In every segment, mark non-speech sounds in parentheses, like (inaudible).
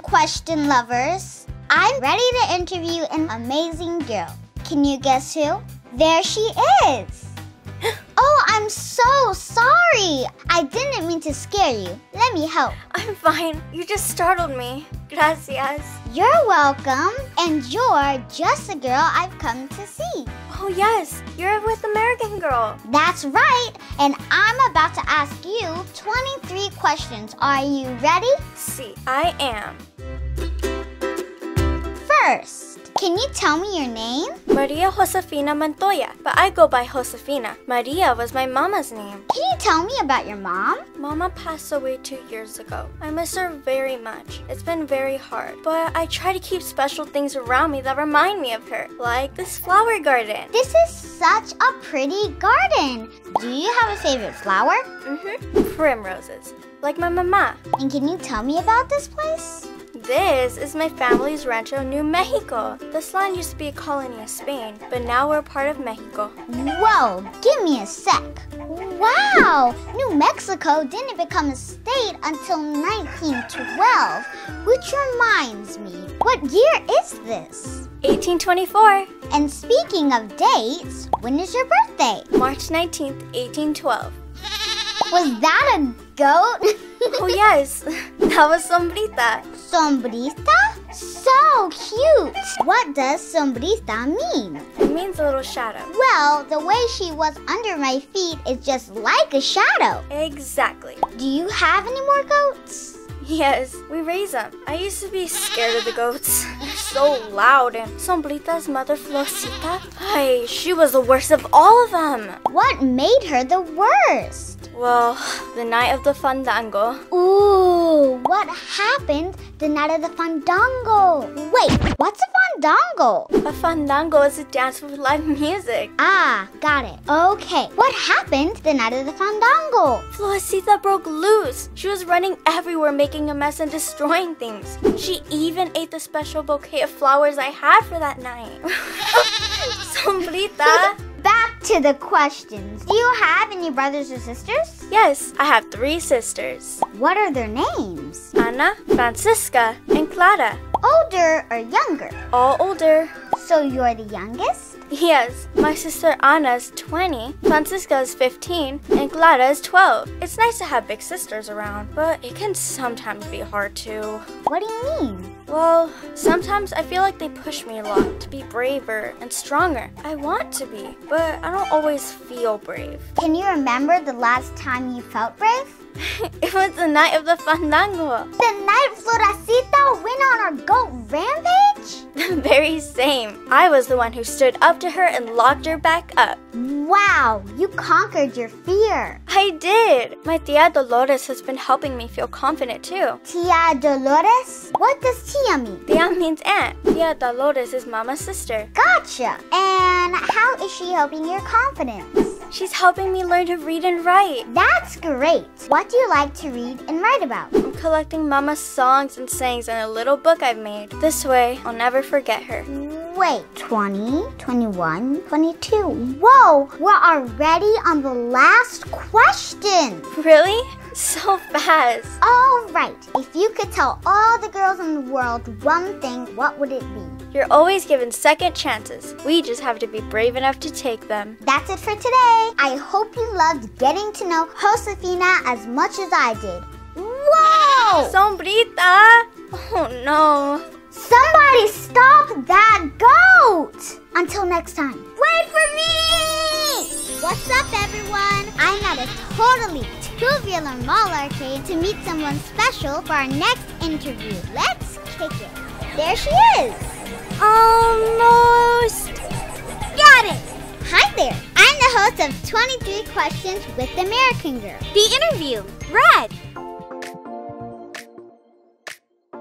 Question lovers. I'm ready to interview an amazing girl. Can you guess who? There she is. I'm so sorry. I didn't mean to scare you. Let me help. I'm fine. You just startled me. Gracias. You're welcome. And you're just a girl I've come to see. Oh, yes. You're with American Girl. That's right. And I'm about to ask you 23 questions. Are you ready? See, I am. First, can you tell me your name? Maria Josefina Montoya, but I go by Josefina. Maria was my mama's name. Can you tell me about your mom? Mama passed away two years ago. I miss her very much. It's been very hard, but I try to keep special things around me that remind me of her, like this flower garden. This is such a pretty garden. Do you have a favorite flower? Mm-hmm. Primroses, like my mama. And can you tell me about this place? This is my family's rancho, New Mexico. This land used to be a colony of Spain, but now we're part of Mexico. Whoa, give me a sec. Wow, New Mexico didn't become a state until 1912, which reminds me, what year is this? 1824, And speaking of dates, when is your birthday? March 19th, 1812. Was that a goat? (laughs) Oh yes, that was Sombrita. Sombrita? So cute! What does sombrita mean? It means a little shadow. Well, the way she was under my feet is just like a shadow. Exactly. Do you have any more goats? Yes, we raise them. I used to be scared of the goats. They're so loud, and Sombrita's mother, Florecita, ay, she was the worst of all of them. What made her the worst? Well, the night of the fandango, Ooh, what happened the night of the fandango? Wait, what's a fandango? a fandango is a dance with live music. Ah, got it. Okay, what happened the night of the fandango? Florecita broke loose. She was running everywhere, making a mess and destroying things. She even ate the special bouquet of flowers I had for that night. (laughs) (laughs) Sombrita. Back to the questions. Do you have any brothers or sisters? Yes, I have three sisters What are their names? Anna, Francisca, and Clara. Older or younger? All older. So you're the youngest? Yes, my sister Anna is 20, Francisca is 15, and Clara is 12. It's nice to have big sisters around, but it can sometimes be hard too. What do you mean? Well, sometimes I feel like they push me a lot to be braver and stronger. I want to be, but I don't always feel brave. Can you remember the last time you felt brave? (laughs) it was the night of the fandango. The night Florecita went on our goat rampage? The (laughs) very same. I was the one who stood up to her and locked her back up. Wow, you conquered your fear. I did. My tia Dolores has been helping me feel confident too. Tia Dolores? What does Tia mean? Tia means aunt. Tia Dolores is mama's sister. Gotcha. And how is she helping your confidence? She's helping me learn to read and write. That's great. What do you like to read and write about? I'm collecting mama's songs and sayings in a little book I've made. This way, I'll never forget her. Wait, 20, 21, 22. Whoa, we're already on the last question. Really? So fast. All right, if you could tell all the girls in the world one thing, what would it be? You're always given second chances. We just have to be brave enough to take them. That's it for today. I hope you loved getting to know Josefina as much as I did. Whoa! Sombrita! Oh no. Somebody stop that goat! Until next time, wait for me! What's up, everyone? I'm at a totally tubular mall arcade to meet someone special for our next interview. Let's kick it. There she is. Almost. Got it. Hi there. I'm the host of 23 Questions with the American Girl. The interview. Red.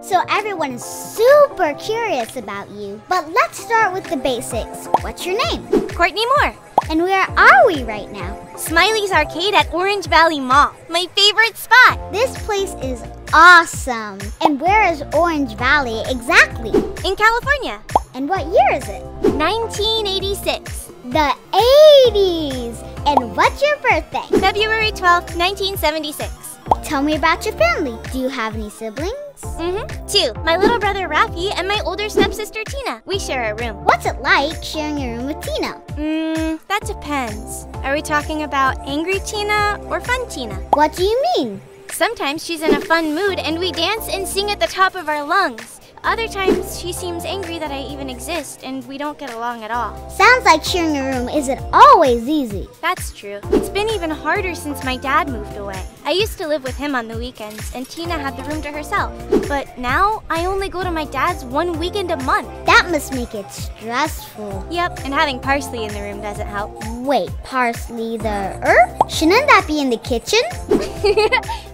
So everyone is super curious about you. But let's start with the basics. What's your name? Courtney Moore. And where are we right now? Smiley's Arcade at Orange Valley Mall. My favorite spot. This place is awesome. And where is Orange Valley exactly? In California. And what year is it? 1986. The 80s. And what's your birthday? February 12th, 1976. Tell me about your family. Do you have any siblings? Mm-hmm. Two. My little brother Rafi and my older stepsister Tina. We share a room. What's it like sharing a room with Tina? Mmm, that depends. Are we talking about angry Tina or fun Tina? What do you mean? Sometimes she's in a fun mood and we dance and sing at the top of our lungs. Other times she seems angry that I even exist and we don't get along at all. Sounds like sharing a room isn't always easy. That's true. It's been even harder since my dad moved away. I used to live with him on the weekends and Tina had the room to herself. But now I only go to my dad's one weekend a month. That must make it stressful. Yep, and having parsley in the room doesn't help. Wait, parsley the herb? Shouldn't that be in the kitchen? (laughs)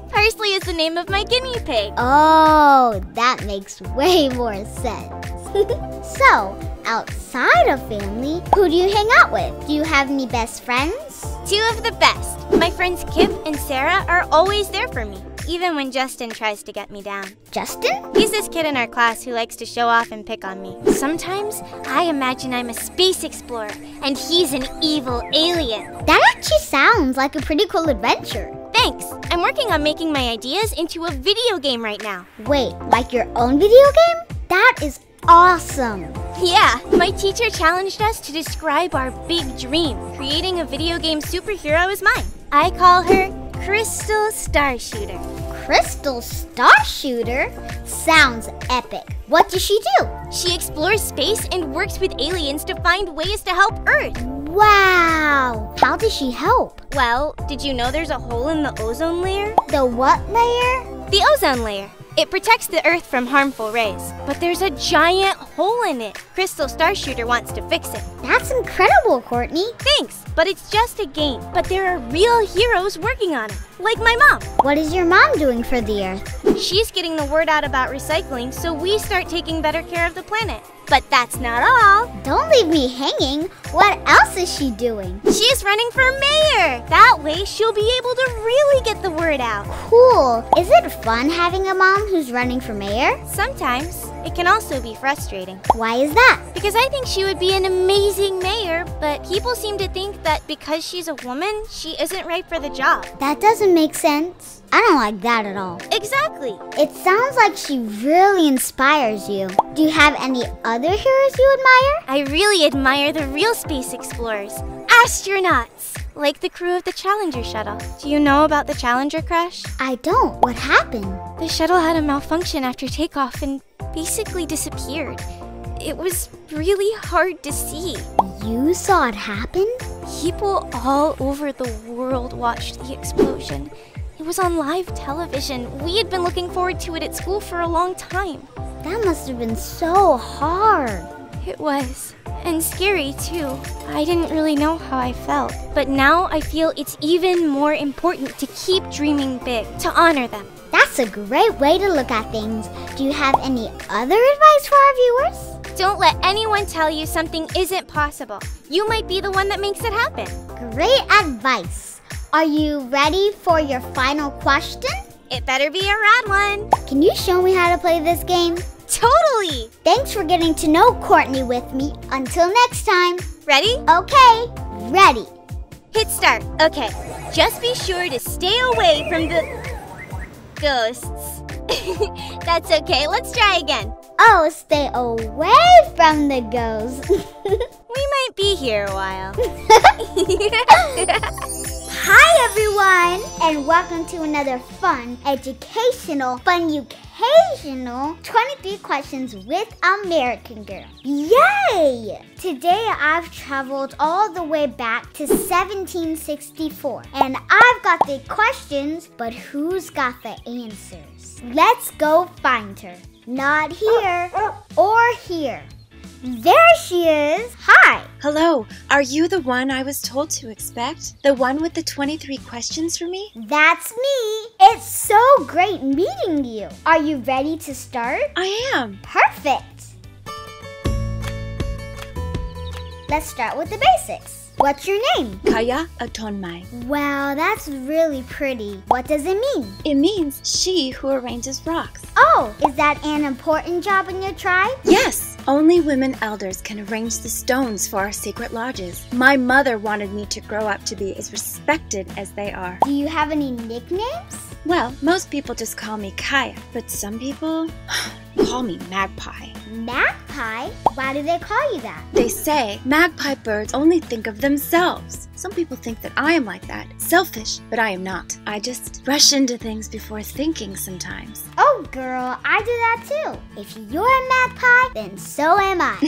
The name of my guinea pig. Oh, that makes way more sense. (laughs) so, outside of family, who do you hang out with? Do you have any best friends? Two of the best. My friends Kip and Sarah are always there for me, even when Justin tries to get me down. Justin? He's this kid in our class who likes to show off and pick on me. Sometimes I imagine I'm a space explorer and he's an evil alien. That actually sounds like a pretty cool adventure. Thanks. I'm working on making my ideas into a video game right now. Wait, like your own video game? That is awesome. Yeah, my teacher challenged us to describe our big dream. Creating a video game superhero is mine. I call her Crystal Star Shooter. Crystal Star Shooter? Sounds epic. What does she do? She explores space and works with aliens to find ways to help Earth. Wow. How does she help? Well, did you know there's a hole in the ozone layer? The what layer? The ozone layer. It protects the Earth from harmful rays, but there's a giant hole in it. Crystal Starshooter wants to fix it. That's incredible, Courtney. Thanks, but it's just a game. But there are real heroes working on it, like my mom. What is your mom doing for the Earth? She's getting the word out about recycling so we start taking better care of the planet. But that's not all. Don't leave me hanging. What else is she doing? She's running for mayor. That way she'll be able to really get the word out. Cool. Is it fun having a mom who's running for mayor? Sometimes it can also be frustrating. Why is that? Because I think she would be an amazing mayor, but people seem to think that because she's a woman, she isn't right for the job. That doesn't make sense. I don't like that at all. Exactly. It sounds like she really inspires you. Do you have any other heroes you admire? I really admire the real space explorers, astronauts, like the crew of the Challenger shuttle. Do you know about the Challenger crash? I don't. What happened? The shuttle had a malfunction after takeoff and basically disappeared. It was really hard to see. You saw it happen? People all over the world watched the explosion. It was on live television. We had been looking forward to it at school for a long time. That must have been so hard. It was. And scary too. I didn't really know how I felt. But now I feel it's even more important to keep dreaming big, to honor them. That's a great way to look at things. Do you have any other advice for our viewers? Don't let anyone tell you something isn't possible. You might be the one that makes it happen. Great advice. Are you ready for your final question? It better be a rad one. Can you show me how to play this game? Totally. Thanks for getting to know Courtney with me. Until next time. Ready? Okay, ready. Hit start. Okay. Just be sure to stay away from the ghosts. (laughs) That's okay. Let's try again. Oh, stay away from the ghosts. (laughs) We might be here a while. (laughs) Hi, everyone, and welcome to another fun, educational, fun educational 23 questions with American Girl. Yay! Today I've traveled all the way back to 1764, and I've got the questions, but who's got the answers? Let's go find her. Not here or here. There she is. Hi. Hello, are you the one I was told to expect? The one with the 23 questions for me? That's me. It's so great meeting you. Are you ready to start? I am. Perfect. Let's start with the basics. What's your name? Kaya Atonmai. Wow, that's really pretty. What does it mean? It means she who arranges rocks. Oh, is that an important job in your tribe? Yes, only women elders can arrange the stones for our secret lodges. My mother wanted me to grow up to be as respected as they are. Do you have any nicknames? Well, most people just call me Kaya, but some people (sighs) call me Magpie. Magpie? Why do they call you that? They say magpie birds only think of themselves. Some people think that I am like that, selfish, but I am not. I just rush into things before thinking sometimes. Oh, girl, I do that too. If you're a magpie, then so am I.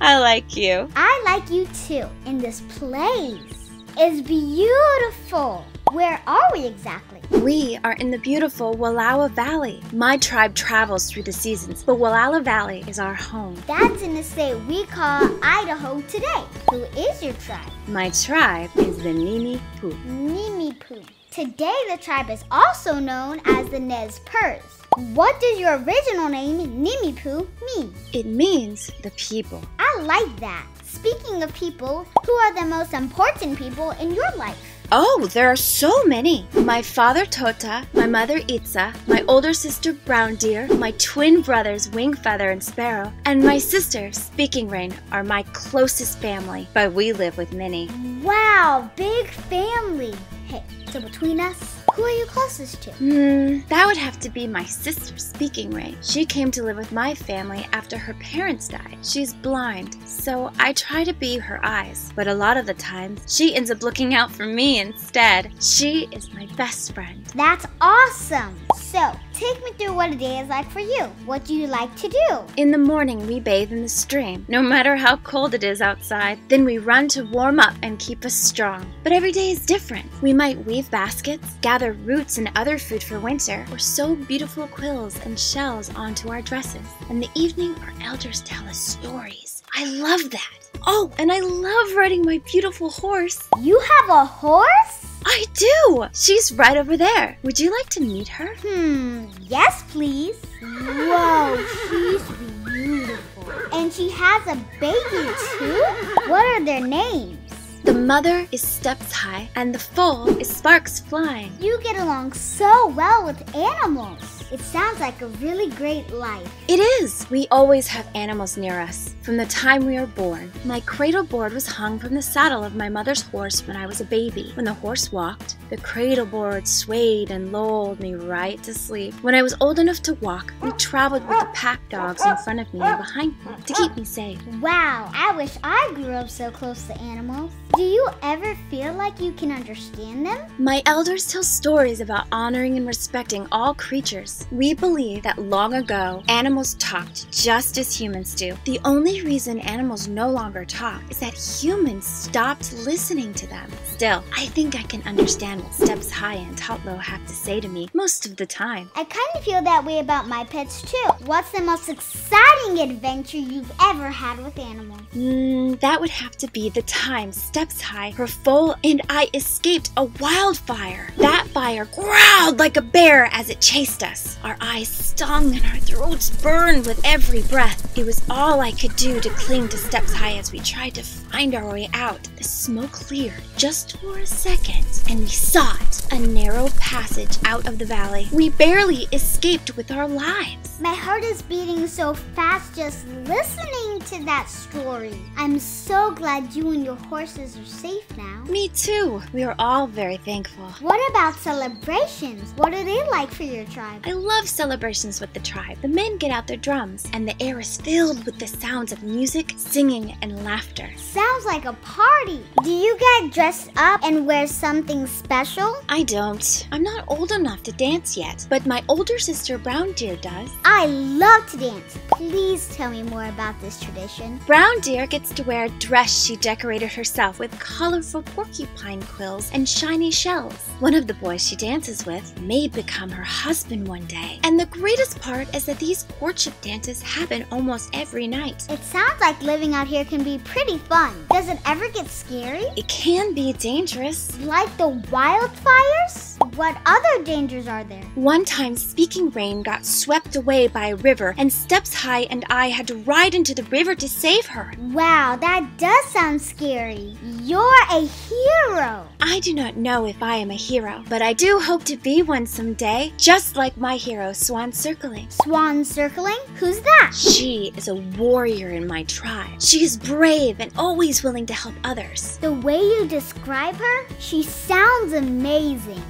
(laughs) I like you. I like you too. And this place is beautiful. Where are we exactly? We are in the beautiful Wallowa Valley. My tribe travels through the seasons, but Wallowa Valley is our home. That's in the state we call Idaho today. Who is your tribe? My tribe is the Nimi Poo. Nimipu. Today, the tribe is also known as the Nez Perce. What does your original name, Nimipu, mean? It means the people. I like that. Speaking of people, who are the most important people in your life? Oh, there are so many. My father Tota, my mother Eetsa, my older sister Brown Deer, my twin brothers Wingfeather and Sparrow, and my sister Speaking Rain are my closest family, but we live with Minnie. Wow, big family. Hey, so between us, who are you closest to? Hmm, that would have to be my sister Speaking Rain. She came to live with my family after her parents died. She's blind, so I try to be her eyes, but a lot of the times she ends up looking out for me instead. She is my best friend. That's awesome. So, take me through what a day is like for you. What do you like to do? In the morning, we bathe in the stream, no matter how cold it is outside. Then we run to warm up and keep us strong. But every day is different. We might weave baskets, gather roots and other food for winter, or sew beautiful quills and shells onto our dresses. In the evening, our elders tell us stories. I love that. Oh, and I love riding my beautiful horse. You have a horse? I do! She's right over there. Would you like to meet her? Hmm, yes, please. Whoa, she's beautiful. And she has a baby, too? What are their names? The mother is steps high, and the foal is sparks flying. You get along so well with animals. It sounds like a really great life. It is! We always have animals near us. From the time we are born, my cradle board was hung from the saddle of my mother's horse when I was a baby. When the horse walked, the cradle board swayed and lulled me right to sleep. When I was old enough to walk, we traveled with the pack dogs in front of me and behind me to keep me safe. Wow, I wish I grew up so close to animals. Do you ever feel like you can understand them? My elders tell stories about honoring and respecting all creatures. We believe that long ago, animals talked just as humans do. The only reason animals no longer talk is that humans stopped listening to them. Still, I think I can understand what Steps High and Tatlo have to say to me most of the time. I kind of feel that way about my pets too. What's the most exciting adventure you've ever had with animals? Mm, that would have to be the time Steps High, her foal, and I escaped a wildfire. That fire growled like a bear as it chased us. Our eyes stung and our throats burned with every breath. It was all I could do to cling to Steps High as we tried to find our way out. The smoke cleared just for a second, and we saw it a narrow passage out of the valley. We barely escaped with our lives. My heart is beating so fast just listening to that story. I'm so glad you and your horses are safe now. Me too. We are all very thankful. What about celebrations? What are they like for your tribe? I love celebrations with the tribe. The men get out their drums, and the air is filled with the sounds of music, singing, and laughter. Sounds like a party. Do you get dressed up and wear something special? I don't. I'm not old enough to dance yet, but my older sister Brown Deer does. I love to dance. Please tell me more about this tradition. Brown Deer gets to wear a dress she decorated herself with colorful porcupine quills and shiny shells. One of the boys she dances with may become her husband one day. And the greatest part is that these courtship dances happen almost every night. It sounds like living out here can be pretty fun. Does it ever get scary? It can be dangerous. Like the wildfires? What other dangers are there? One time, Speaking Rain got swept away by a river, and Steps High and I had to ride into the river to save her. Wow, that does sound scary. You're a hero. I do not know if I am a hero, but I do hope to be one someday, just like my hero, Swan Circling. Swan circling? Who's that? She is a warrior in my tribe. She is brave and always willing to help others. The way you describe her, she sounds amazing.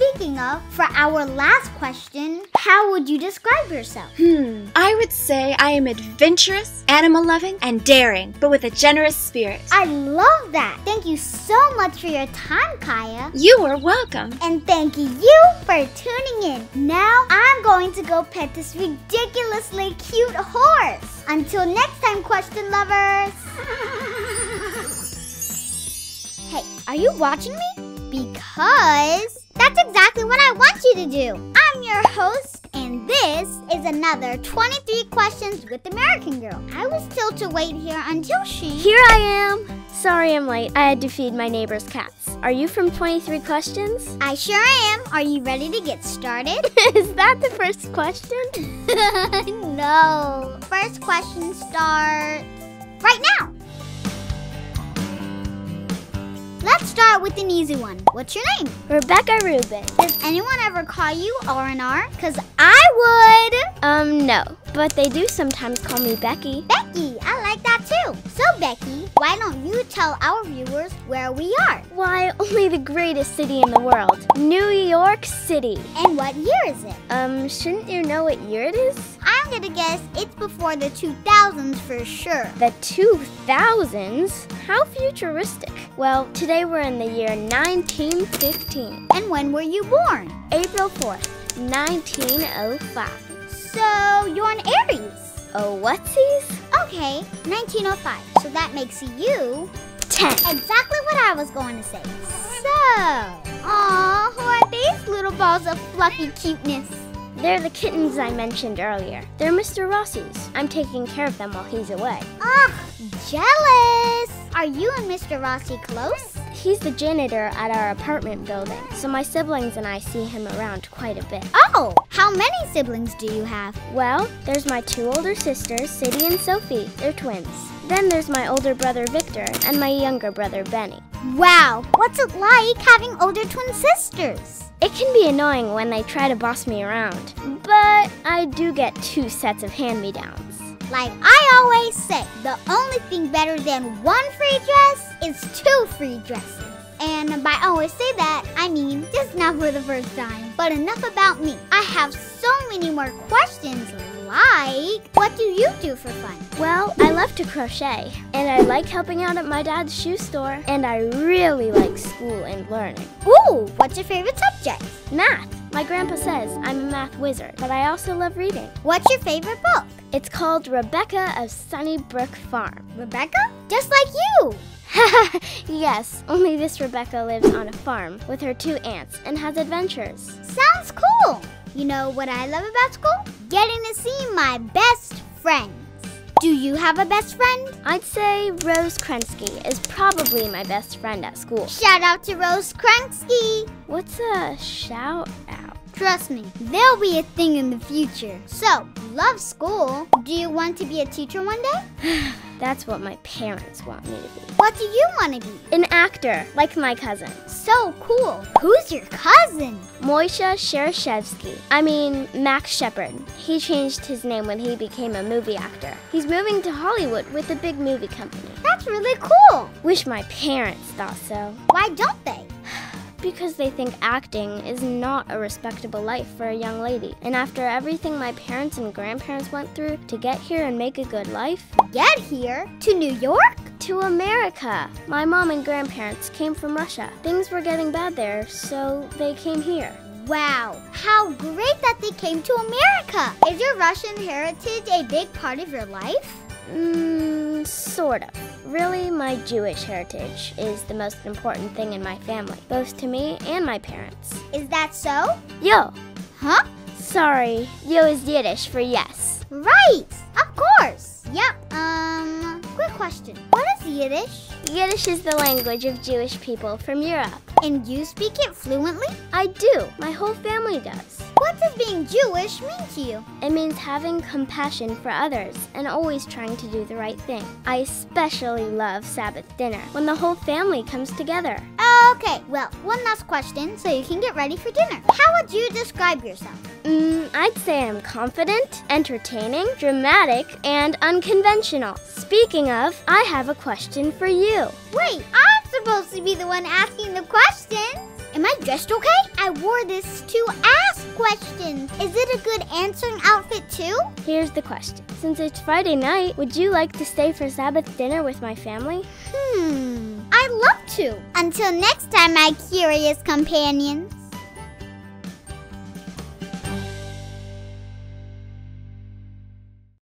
Speaking of, for our last question, how would you describe yourself? Hmm, I would say I am adventurous, animal loving, and daring, but with a generous spirit. I love that. Thank you so much for your time, Kaya. You are welcome. And thank you for tuning in. Now I'm going to go pet this ridiculously cute horse. Until next time, question lovers. (laughs) hey, are you watching me? Because that's exactly what I want you to do. I'm your host, and this is another 23 Questions with American Girl. I was told to wait here until she. Here I am. Sorry I'm late. I had to feed my neighbor's cats. Are you from 23 Questions? I sure am. Are you ready to get started? (laughs) Is that the first question? (laughs) no. First question starts right now. With an easy one. What's your name? Rebecca Rubin. Does anyone ever call you R&R? Cause I would. Um, no. But they do sometimes call me Becky. Becky, Becky, why don't you tell our viewers where we are? Why, only the greatest city in the world. New York City. And what year is it? Um, shouldn't you know what year it is? I'm gonna guess it's before the 2000s for sure. The 2000s? How futuristic. Well, today we're in the year 1915. And when were you born? April 4th, 1905. So you're an Aries. Oh, whatsies? Okay, 1905. So that makes you 10. exactly what I was going to say. So, aw, who are these little balls of fluffy cuteness? They're the kittens I mentioned earlier. They're Mr. Rossi's. I'm taking care of them while he's away. Ugh, jealous. Are you and Mr. Rossi close? He's the janitor at our apartment building, so my siblings and I see him around quite a bit. Oh, how many siblings do you have? Well, there's my two older sisters, Sadie and Sophie. They're twins. Then there's my older brother Victor and my younger brother Benny. Wow, what's it like having older twin sisters? It can be annoying when they try to boss me around, but I do get two sets of hand me downs. Like I always say, the only thing better than one free dress is two free dresses. And by always say that, I mean just not for the first time. But enough about me. I have so many more questions like, what do you do for fun? Well, I love to crochet, and I like helping out at my dad's shoe store, and I really like school and learning. Ooh, what's your favorite subject? Math. My grandpa says I'm a math wizard, but I also love reading. What's your favorite book? It's called Rebecca of Sunnybrook Farm. Rebecca? Just like you. (laughs) yes, only this Rebecca lives on a farm with her two aunts and has adventures. Sounds cool. You know what I love about school? Getting to see my best friends. Do you have a best friend? I'd say Rose Krensky is probably my best friend at school. Shout out to Rose Kranksky. What's a shout out? Trust me, there'll be a thing in the future. So, love school. Do you want to be a teacher one day? (sighs) That's what my parents want me to be. What do you want to be? An actor, like my cousin. So cool. Who's your cousin? Moisha Shereshevsky. I mean, Max Shepard. He changed his name when he became a movie actor. He's moving to Hollywood with a big movie company. That's really cool. Wish my parents thought so. Why don't they? Because they think acting is not a respectable life for a young lady. And after everything my parents and grandparents went through to get here and make a good life, Get here to New York? to America. My mom and grandparents came from Russia. Things were getting bad there, so they came here. Wow, how great that they came to America. Is your Russian heritage a big part of your life? Mmm, sort of. Really, my Jewish heritage is the most important thing in my family, both to me and my parents. Is that so? Yo, Huh? sorry, yo is Yiddish for yes. Right, of course. Yep, um, quick question. What is Yiddish? Yiddish is the language of Jewish people from Europe. And you speak it fluently? I do. My whole family does. What does being Jewish mean to you? It means having compassion for others and always trying to do the right thing. I especially love Sabbath dinner when the whole family comes together. Okay, well, one last question so you can get ready for dinner. How would you describe yourself? Mm, I'd say I'm confident, entertaining, dramatic, and unconventional. Speaking of, I have a question for you. Wait, I'm supposed to be the one asking the questions. Am I dressed okay? I wore this to ask questions. Is it a good answering outfit too? Here's the question. Since it's Friday night, would you like to stay for Sabbath dinner with my family? Hmm, I'd love to. Until next time, my curious companions.